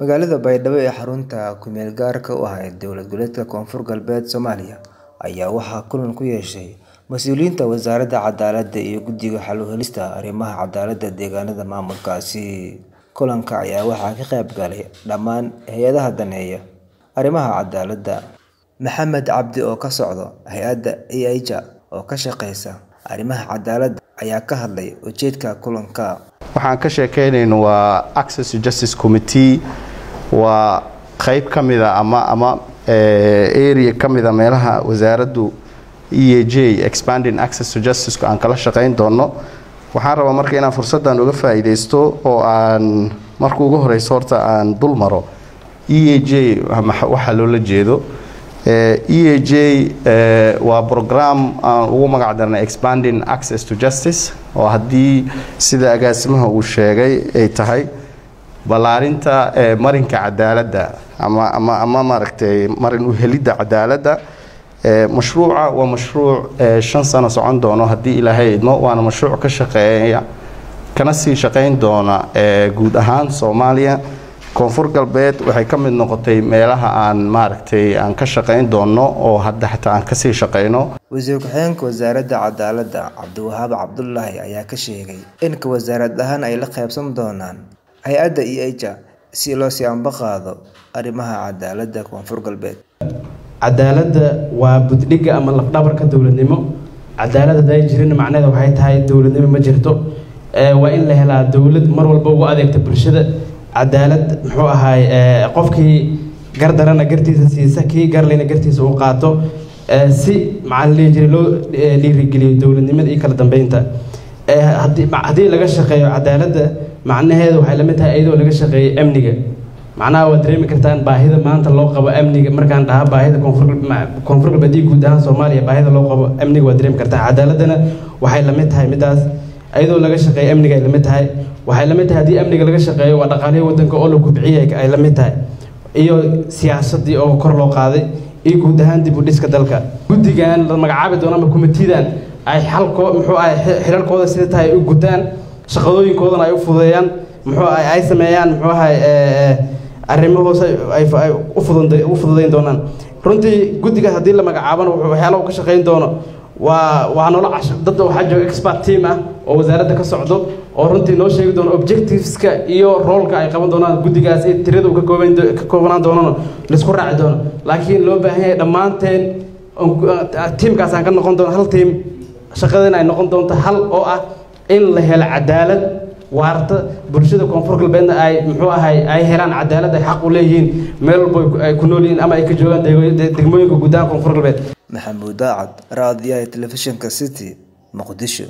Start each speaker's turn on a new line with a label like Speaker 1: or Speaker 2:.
Speaker 1: Magaalada Baydhabo ee xarunta ku meel gaarka u ah dowlad goboleedka Koonfur Galbeed Soomaaliya ayaa waxaa kulan ku yeeshay mas'uuliyiinta Wasaaradda Cadaaladda iyo Guddiga Xal u helista arrimaha cadaaladda deegaanada maamulkaasi. Kulanka ayaa waxaa ka qayb galay dhammaan hay'adaha daneeya arrimaha cadaaladda. Maxamed Cabdi oo ka socda hay'adda EIJA oo ka shaqeysa arrimaha cadaaladda ayaa ka hadlay ujeedka kulanka.
Speaker 2: Waxaan ka sheekeynayno waa access to justice committee. Waa qayb ka mida ama ama area ka mida meelaha wasaaraddu eaj expanding access to justice aan kala shaqeyn doono waxaan rabaa marka inaan fursaddan uga faa'iidaysto oo aan marka ugu horeyso horta aan dul maro. Eaj waxaa loola jeedo eaj waa program aan ugu magac darnay expanding access to justice oo haddii sida agaasimaha uu sheegay ay tahay ballaarinta marinka cadaaladda ama ama ama maaragtay marin u helidda cadaaladda. Mashruuca waa mashruuc shan sano socon doono haddii ilaahay idmo waana mashruuc ka shaqeeya kana sii shaqeyn doona guud ahaan soomaaliya koonfur galbeed waxay ka mid noqotay meelaha aan maaragtay aan ka shaqeyn doono oo hadda xataa aan ka sii shaqeyno
Speaker 1: wasiir ku-xigeenka wasaaradda cadaaladda cabdiwahaab cabdulaahi ayaa ka sheegay in ka wasaarad ahaan ay la qaybsan doonaan hay'adda EIJA si loo sii ambaqaado arrimaha cadaaladda koonfur galbeed.
Speaker 3: Cadaaladda waa buddhigga ama lafdhabarka dowladnimo. Cadaalad hadday jirin macnaheeda waxay tahay dowladnimo ma jirto. Waa in la helaa dowlad mar walba ugu adeegta bulshada cadaalad muxuu ahaay qofkii gardarana gartiisa siisa kii garlayna gartiisa u qaato si maxaa la loo dhiirigeliyo dowladnimada iyo kala dambeynta. Haddii laga shaqeeyo cadaaladda macnaheedu waxay la mid tahay iyadoo laga shaqeeyo amniga. Macnaha waad dareemi kartaan baahida maanta loo qabo amniga markaan dhaha baahida koonfur galbeed iyo guud ahaan soomaaliya baahida loo qabo amniga waad dareemi kartaan cadaaladdana waxay la mid tahay midaas iyadoo laga shaqeeyo amniga ay la mid tahay waxay la mid tahay haddii amniga laga shaqeeyo waa dhaqaalihii waddanka oo la kubciyay ay la mid tahay. Iyo siyaasaddii oo kor loo qaaday iyo guud ahaan dib u dhiska dalka. Guddigan la magacaabi doono ama kumitidan ay xalko muxuu ahay xilalkooda sida tahay u gutaan shaqadooyinkoodana ay u fududeeyaan muxuu ahay ay sameeyaan muxuu ahay arrimo hoose ay u fududeyn doonaan. Runtii guddiga haddii la magacaabana waxyaalaha ka shaqeyn doono waa waa noola casho dad waxaa jooga expert team ah oo wasaaradda ka socdo oo runtii noo sheegi doono objectiveska iyo roolka ay qaban doonaan guddigaas iyo tirada uu ka kooban ka koobanaan doonana la isku raaci doono. Laakiin loo baahan yahay dhammaanteen tiimkaas aan ka noqon doono hal tiim shaqadeena ay noqon doonto hal oo ah in la helo cadaalad waarta bulshada koonfur galbeedna ay muxuu ahay ay helaan cadaalad ay xaq u leeyihiin meel walba ay ku nool yihiin ama ay ka joogaan degmooyinka gudaha koonfur galbeed
Speaker 1: maxamuud daacad raadiyaha telefishinka city muqdisho